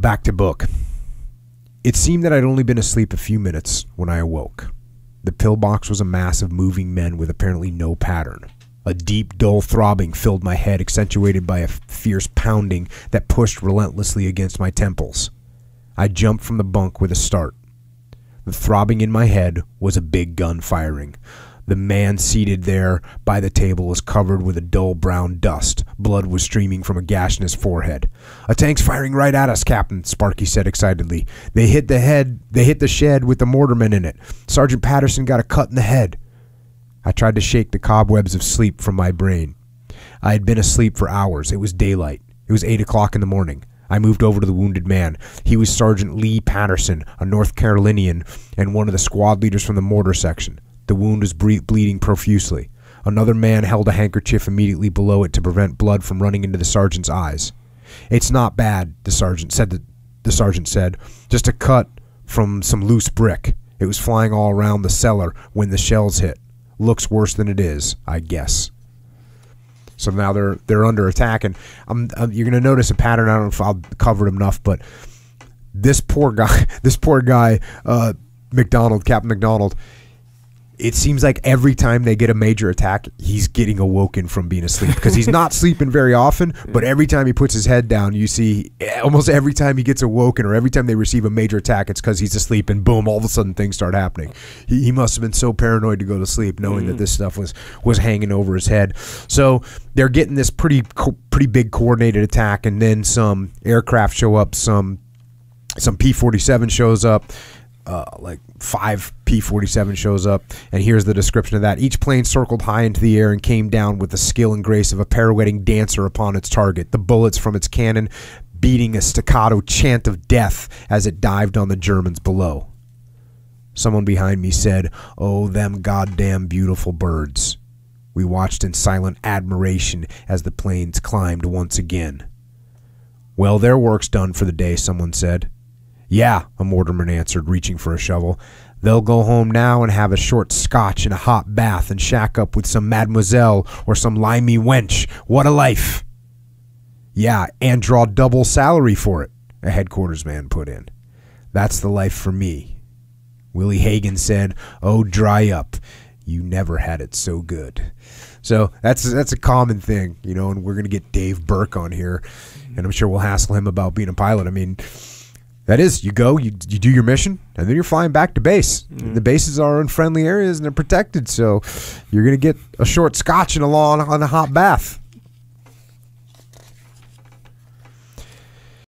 Back to book. It seemed that I'd only been asleep a few minutes when I awoke. The pillbox was a mass of moving men with apparently no pattern. A deep, dull throbbing filled my head, accentuated by a fierce pounding that pushed relentlessly against my temples. I jumped from the bunk with a start. The throbbing in my head was a big gun firing. The man seated there by the table was covered with a dull brown dust. Blood was streaming from a gash in his forehead. A tank's firing right at us, Captain, Sparky said excitedly. They hit the head they hit the shed with the mortarmen in it. Sergeant Patterson got a cut in the head. I tried to shake the cobwebs of sleep from my brain. I had been asleep for hours. It was daylight. It was eight o'clock in the morning. I moved over to the wounded man. He was Sergeant Lee Patterson, a North Carolinian, and one of the squad leaders from the mortar section. The wound was ble- bleeding profusely. Another man held a handkerchief immediately below it to prevent blood from running into the sergeant's eyes. It's not bad, the sergeant said. The, the sergeant said, just a cut from some loose brick. It was flying all around the cellar when the shells hit. Looks worse than it is, I guess. So now they're they're under attack, and I'm, I'm you're gonna notice a pattern. I don't know if I'll cover it enough, but this poor guy, this poor guy, uh, MacDonald, Captain MacDonald. It seems like every time they get a major attack, he's getting awoken from being asleep because he's not sleeping very often. But every time he puts his head down, you see eh, almost every time he gets awoken or every time they receive a major attack, it's because he's asleep and boom, all of a sudden things start happening. He, he must have been so paranoid to go to sleep, knowing that mm. this stuff was was hanging over his head. So they're getting this pretty co- pretty big coordinated attack, and then some aircraft show up, some some P-47 shows up, uh, like five P-47 shows up, and here's the description of that. Each plane circled high into the air and came down with the skill and grace of a pirouetting dancer upon its target. The bullets from its cannon beating a staccato chant of death as it dived on the Germans below. Someone behind me said, "Oh, them goddamn beautiful birds." We watched in silent admiration as the planes climbed once again. Well, their work's done for the day, someone said. Yeah, a mortarman answered, reaching for a shovel. They'll go home now and have a short scotch and a hot bath and shack up with some mademoiselle or some limey wench. What a life! Yeah, and draw double salary for it, a headquarters man put in. That's the life for me. Willie Hagen said, Oh, dry up. You never had it so good. So that's that's a common thing, you know, and we're gonna get Dave Berke on here, and I'm sure we'll hassle him about being a pilot. I mean, that is, you go, you, you do your mission, and then you're flying back to base. Mm. The bases are in friendly areas and they're protected, so you're gonna get a short scotch and a long on a hot bath.